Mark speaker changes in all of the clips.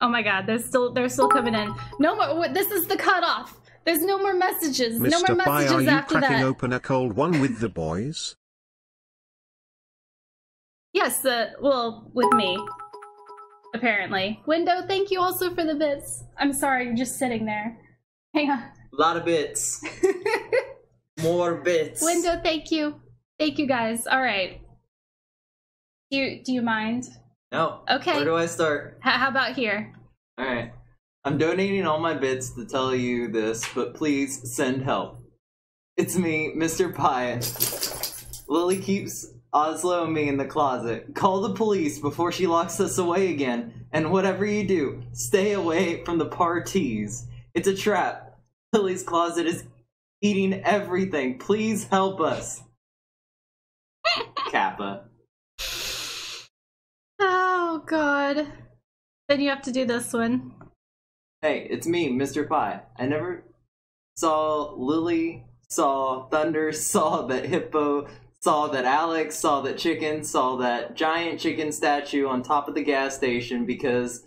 Speaker 1: Oh my god, they're still they're still coming in. No more. wait, This is the cutoff. There's no more messages. no more
Speaker 2: Mr. Pie,
Speaker 1: messages
Speaker 2: are you
Speaker 1: after
Speaker 2: cracking
Speaker 1: that.
Speaker 2: open a cold one with the boys?
Speaker 1: Yes, uh, well, with me. Apparently. Window, thank you also for the bits. I'm sorry, you're just sitting there. Hang on.
Speaker 3: A lot of bits. More bits.
Speaker 1: Window, thank you. Thank you guys. Alright. Do you do you mind?
Speaker 3: No.
Speaker 1: Okay.
Speaker 3: Where do I start?
Speaker 1: H- how about here?
Speaker 3: Alright. I'm donating all my bits to tell you this, but please send help. It's me, Mr. Pie. Lily keeps Oslo and me in the closet. Call the police before she locks us away again. And whatever you do, stay away from the parties. It's a trap. Lily's closet is eating everything. Please help us. Kappa.
Speaker 1: Oh god. Then you have to do this one.
Speaker 3: Hey, it's me, Mr. Pie. I never saw Lily, saw Thunder, saw that hippo, saw that Alex, saw that chicken, saw that giant chicken statue on top of the gas station because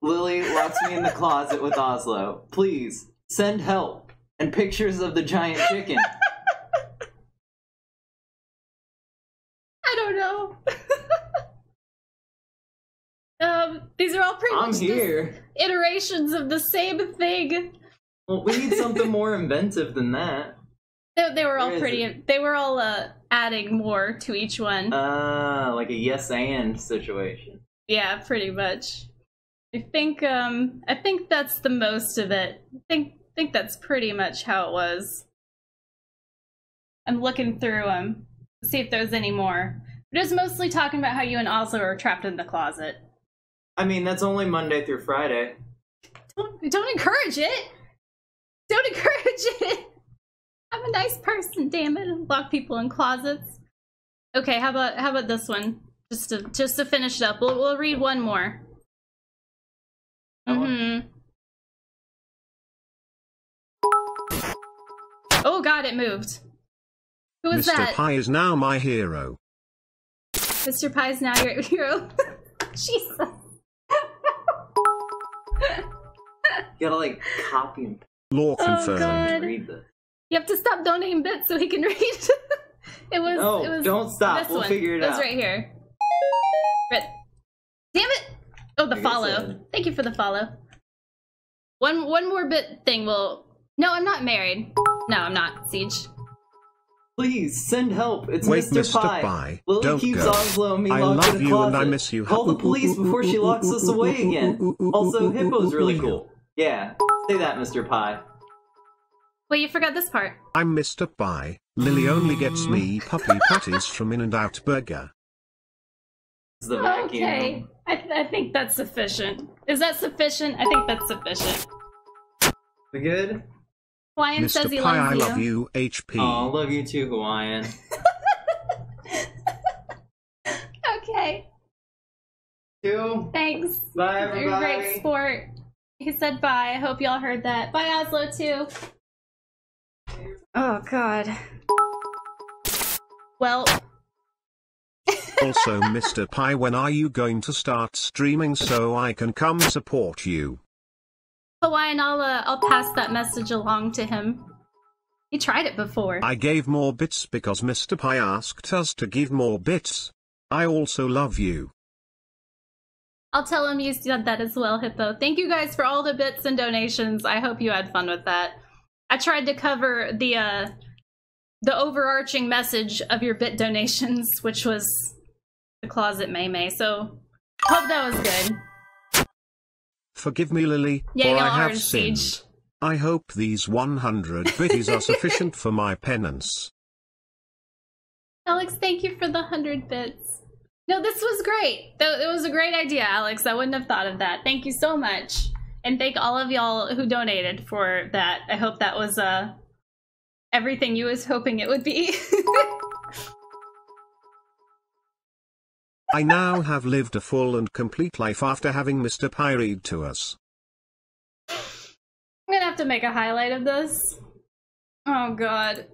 Speaker 3: Lily locks me in the closet with Oslo. Please, send help and pictures of the giant chicken.
Speaker 1: I don't know. These are all pretty
Speaker 3: I'm here.
Speaker 1: iterations of the same thing.
Speaker 3: Well, we need something more inventive than that.
Speaker 1: They, they were all
Speaker 3: Where is
Speaker 1: pretty. They were all uh, adding more to each one.
Speaker 3: Uh, like a yes and situation.
Speaker 1: yeah, pretty much. I think um I think that's the most of it. I think think that's pretty much how it was. I'm looking through them to see if there's any more. But it was mostly talking about how you and Oslo are trapped in the closet.
Speaker 3: I mean, that's only Monday through Friday.
Speaker 1: Don't, don't encourage it. Don't encourage it. I'm a nice person, damn it. Lock people in closets. Okay, how about how about this one? Just to just to finish it up, we'll we'll read one more.
Speaker 3: That one?
Speaker 1: Mm-hmm. Oh god, it moved. Who was
Speaker 2: Mr.
Speaker 1: that?
Speaker 2: Pie is now my hero.
Speaker 1: Mr. Pie is now your hero. Jesus.
Speaker 3: You gotta like copy and
Speaker 2: Law
Speaker 1: Oh,
Speaker 2: confirmed.
Speaker 1: God.
Speaker 3: read this.
Speaker 1: You have to stop donating bits so he can read. it was.
Speaker 3: No,
Speaker 1: it was
Speaker 3: don't stop.
Speaker 1: This
Speaker 3: We'll
Speaker 1: one.
Speaker 3: figure it
Speaker 1: That's
Speaker 3: out.
Speaker 1: right here. But, damn it! Oh, the
Speaker 3: I
Speaker 1: follow.
Speaker 3: said.
Speaker 1: Thank you for the follow. One one more bit thing will. No, I'm not married. No, I'm not. Siege.
Speaker 3: Please send help. It's
Speaker 2: Wait,
Speaker 3: Mr.
Speaker 2: Mr.
Speaker 3: Pie.
Speaker 2: Pie,
Speaker 3: Lily
Speaker 2: don't
Speaker 3: keeps
Speaker 2: go.
Speaker 3: Oslo and me
Speaker 2: I
Speaker 3: locked
Speaker 2: love
Speaker 3: in a
Speaker 2: you
Speaker 3: closet.
Speaker 2: and I miss you.
Speaker 3: Call the police before she locks us away again. Also, Hippo's really cool. Yeah, say that, Mr. Pie.
Speaker 1: Wait, you forgot this part.
Speaker 2: I'm Mr. Pie. Lily only gets me puppy patties from In-N-Out Burger.
Speaker 3: The vacuum.
Speaker 1: Okay, I, th- I think that's sufficient. Is that sufficient? I think that's sufficient.
Speaker 3: We good?
Speaker 1: Hawaiian says he
Speaker 2: Mr. Pie, I
Speaker 1: loves
Speaker 2: love you, HP.
Speaker 3: Oh, love you too, Hawaiian.
Speaker 1: Okay,
Speaker 3: Two.
Speaker 1: thanks.
Speaker 3: Bye, everybody.
Speaker 1: You're a great sport. He said bye. I hope y'all heard that. Bye, Oslo, too. Oh, God. Well,
Speaker 2: Also, Mr. Pie, when are you going to start streaming so I can come support you?
Speaker 1: Hawaiian, I'll, uh, I'll pass that message along to him. He tried it before.
Speaker 2: I gave more bits because Mr. Pie asked us to give more bits. I also love you.
Speaker 1: I'll tell him you said that as well, Hippo. Thank you guys for all the bits and donations. I hope you had fun with that. I tried to cover the uh the overarching message of your bit donations, which was the closet May May. So hope that was good.
Speaker 2: Forgive me, Lily,
Speaker 1: Yeah,
Speaker 2: for I have sinned.
Speaker 1: siege.
Speaker 2: I hope these 100 biddies are sufficient for my penance.
Speaker 1: Alex, thank you for the hundred bits. No, this was great. It was a great idea, Alex. I wouldn't have thought of that. Thank you so much. And thank all of y'all who donated for that. I hope that was uh everything you was hoping it would be.
Speaker 2: I now have lived a full and complete life after having Mr. Pie read to us.
Speaker 1: I'm gonna have to make a highlight of this. Oh god.